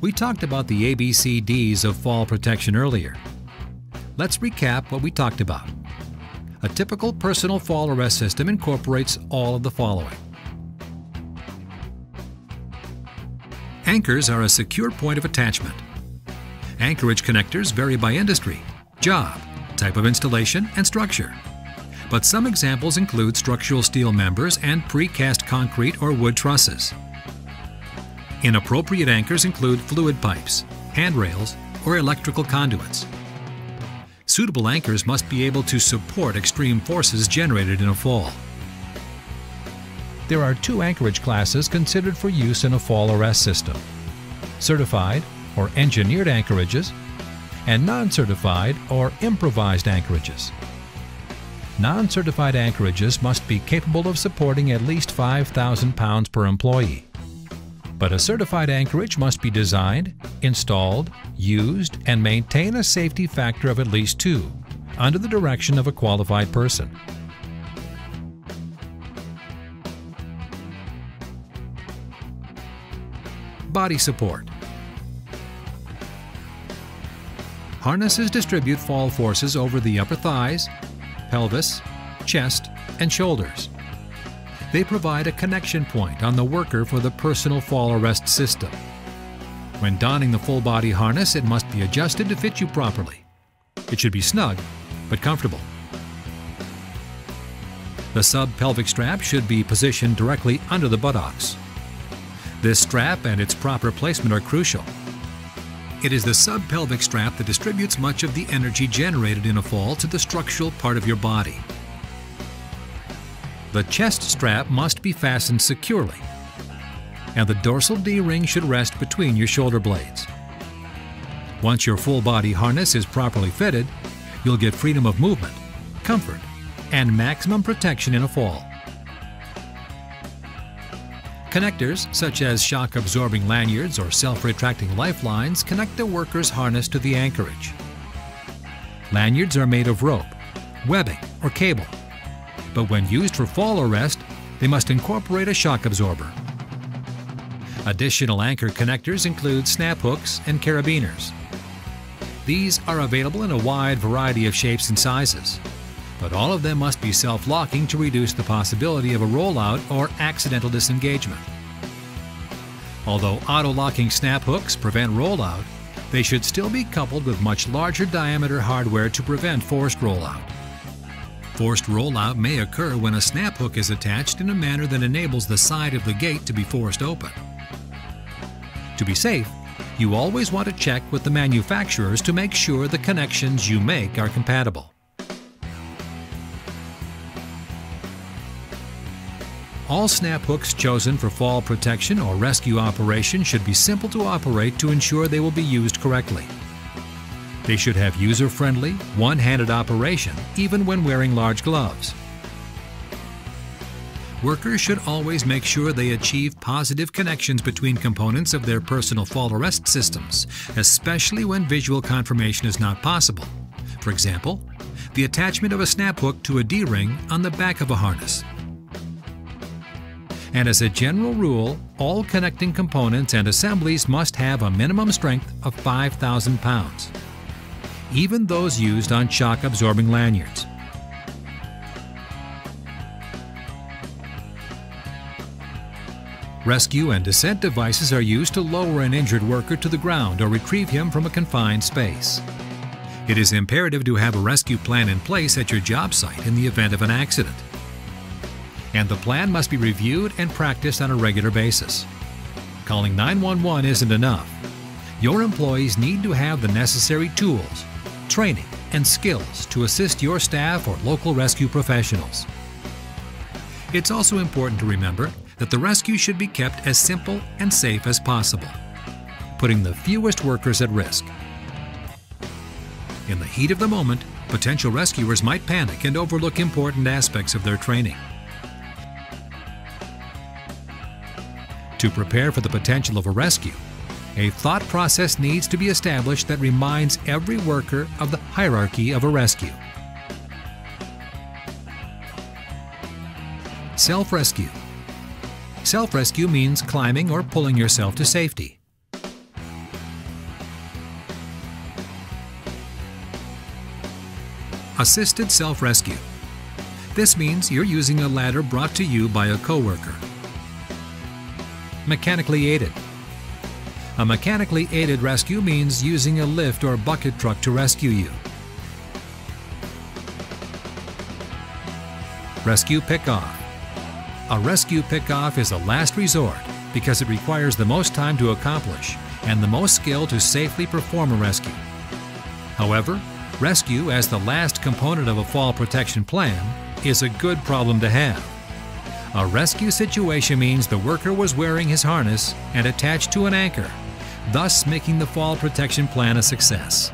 We talked about the ABCDs of fall protection earlier. Let's recap what we talked about. A typical personal fall arrest system incorporates all of the following. Anchors are a secure point of attachment. Anchorage connectors vary by industry, job, type of installation, and structure. But some examples include structural steel members and precast concrete or wood trusses. Inappropriate anchors include fluid pipes, handrails, or electrical conduits. Suitable anchors must be able to support extreme forces generated in a fall. There are two anchorage classes considered for use in a fall arrest system. Certified or engineered anchorages and non-certified or improvised anchorages. Non-certified anchorages must be capable of supporting at least 5,000 pounds per employee. But a certified anchorage must be designed, installed, used, and maintain a safety factor of at least 2, under the direction of a qualified person. Body support. Harnesses distribute fall forces over the upper thighs, pelvis, chest, and shoulders. They provide a connection point on the worker for the personal fall arrest system. When donning the full body harness, it must be adjusted to fit you properly. It should be snug, but comfortable. The sub-pelvic strap should be positioned directly under the buttocks. This strap and its proper placement are crucial. It is the sub-pelvic strap that distributes much of the energy generated in a fall to the structural part of your body. The chest strap must be fastened securely, and the dorsal D-ring should rest between your shoulder blades. Once your full body harness is properly fitted, you'll get freedom of movement, comfort, and maximum protection in a fall. Connectors, such as shock-absorbing lanyards or self-retracting lifelines, connect the worker's harness to the anchorage. Lanyards are made of rope, webbing, or cable, but when used for fall arrest, they must incorporate a shock absorber. Additional anchor connectors include snap hooks and carabiners. These are available in a wide variety of shapes and sizes, but all of them must be self-locking to reduce the possibility of a rollout or accidental disengagement. Although auto-locking snap hooks prevent rollout, they should still be coupled with much larger diameter hardware to prevent forced rollout. Forced rollout may occur when a snap hook is attached in a manner that enables the side of the gate to be forced open. To be safe, you always want to check with the manufacturers to make sure the connections you make are compatible. All snap hooks chosen for fall protection or rescue operation should be simple to operate to ensure they will be used correctly. They should have user-friendly, one-handed operation even when wearing large gloves. Workers should always make sure they achieve positive connections between components of their personal fall arrest systems, especially when visual confirmation is not possible. For example, the attachment of a snap hook to a D-ring on the back of a harness. And as a general rule, all connecting components and assemblies must have a minimum strength of 5,000 pounds, even those used on shock-absorbing lanyards. Rescue and descent devices are used to lower an injured worker to the ground or retrieve him from a confined space. It is imperative to have a rescue plan in place at your job site in the event of an accident. And the plan must be reviewed and practiced on a regular basis. Calling 911 isn't enough. Your employees need to have the necessary tools, training, and skills to assist your staff or local rescue professionals. It's also important to remember that the rescue should be kept as simple and safe as possible, putting the fewest workers at risk. In the heat of the moment, potential rescuers might panic and overlook important aspects of their training. To prepare for the potential of a rescue, a thought process needs to be established that reminds every worker of the hierarchy of a rescue. Self rescue. Self rescue means climbing or pulling yourself to safety. Assisted self rescue. This means you're using a ladder brought to you by a coworker. Mechanically aided. A mechanically aided rescue means using a lift or bucket truck to rescue you. Rescue Pickoff. A rescue pickoff is a last resort because it requires the most time to accomplish and the most skill to safely perform a rescue. However, rescue as the last component of a fall protection plan is a good problem to have. A rescue situation means the worker was wearing his harness and attached to an anchor, thus making the fall protection plan a success.